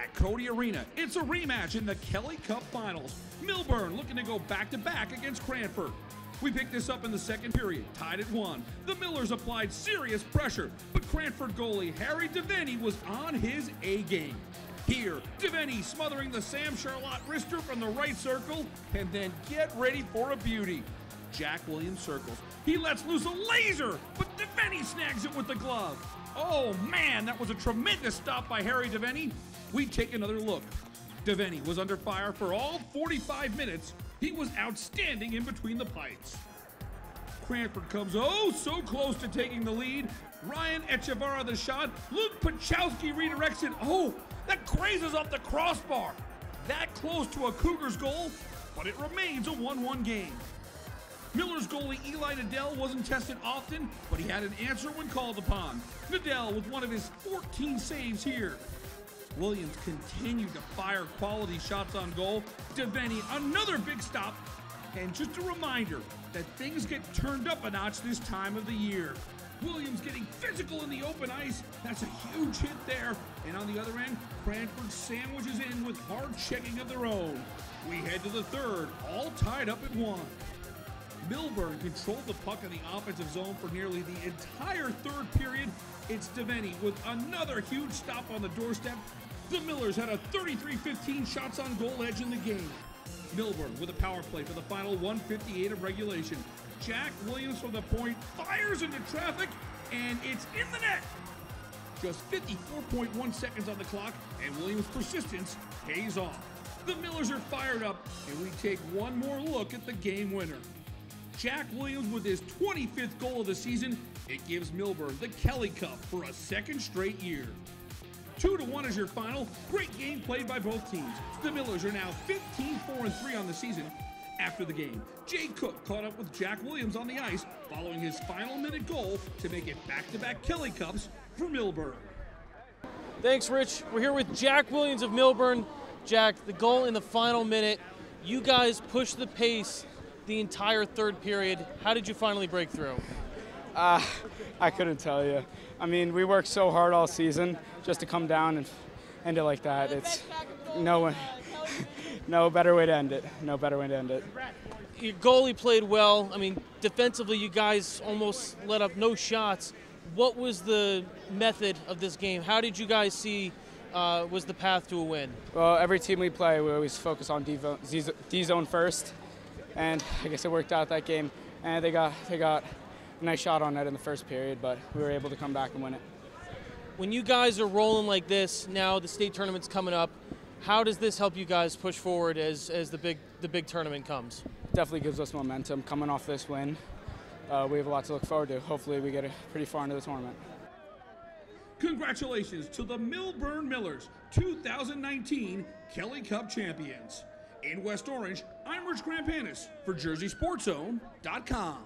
At Codey Arena, it's a rematch in the Kelly Cup Finals. Millburn looking to go back to back against Cranford. We picked this up in the second period, tied at one. The Millers applied serious pressure, but Cranford goalie Harry Devenny was on his A game. Here, Devenny smothering the Sam Charlotte wrister from the right circle, and then get ready for a beauty. Jack Williams circles. He lets loose a laser, but Devenny snags it with the glove. Oh man, that was a tremendous stop by Harry Devenny. We take another look. Devenny was under fire for all 45 minutes. He was outstanding in between the pipes. Cranford comes oh so close to taking the lead. Ryan Echevarra the shot. Luke Pachowski redirects it. Oh, that grazes off the crossbar. That close to a Cougars goal, but it remains a 1 1 game. Miller's goalie Eli Nadell wasn't tested often, but he had an answer when called upon. Nadell with one of his 14 saves here. Williams continued to fire quality shots on goal. Devenny, another big stop. And just a reminder that things get turned up a notch this time of the year. Williams getting physical in the open ice. That's a huge hit there. And on the other end, Cranford sandwiches in with hard checking of their own. We head to the third, all tied up at one. Millburn controlled the puck in the offensive zone for nearly the entire third period. It's Devenny with another huge stop on the doorstep. The Millers had a 33-15 shots on goal edge in the game. Millburn with a power play for the final 158 of regulation. Jack Williams from the point fires into traffic, and it's in the net. Just 54.1 seconds on the clock, and Williams' persistence pays off. The Millers are fired up, and we take one more look at the game winner. Jack Williams with his 25th goal of the season. It gives Millburn the Kelly Cup for a second straight year. Two to one is your final. Great game played by both teams. The Millers are now 15 4 and 3 on the season. After the game, Jay Cook caught up with Jack Williams on the ice following his final minute goal to make it back to back Kelly Cups for Millburn. Thanks, Rich. We're here with Jack Williams of Millburn. Jack, the goal in the final minute. You guys pushed the pace the entire third period. How did you finally break through? Uh, I couldn't tell you. I mean, we worked so hard all season just to come down and end it like that. It's no one, no better way to end it. No better way to end it. Your goalie played well. I mean, defensively, you guys almost let up no shots. What was the method of this game? How did you guys see uh, was the path to a win? Well, every team we play, we always focus on D zone first, and I guess it worked out that game. And they got they got a nice shot on net in the first period, but we were able to come back and win it. When you guys are rolling like this, now the state tournament's coming up. How does this help you guys push forward as, as the big the big tournament comes? Definitely gives us momentum coming off this win. Uh, we have a lot to look forward to. Hopefully, we get pretty far into the tournament. Congratulations to the Millburn Millers, 2019 Kelly Cup champions. In West Orange, I'm Rich Grampanis for JerseySportsZone.com.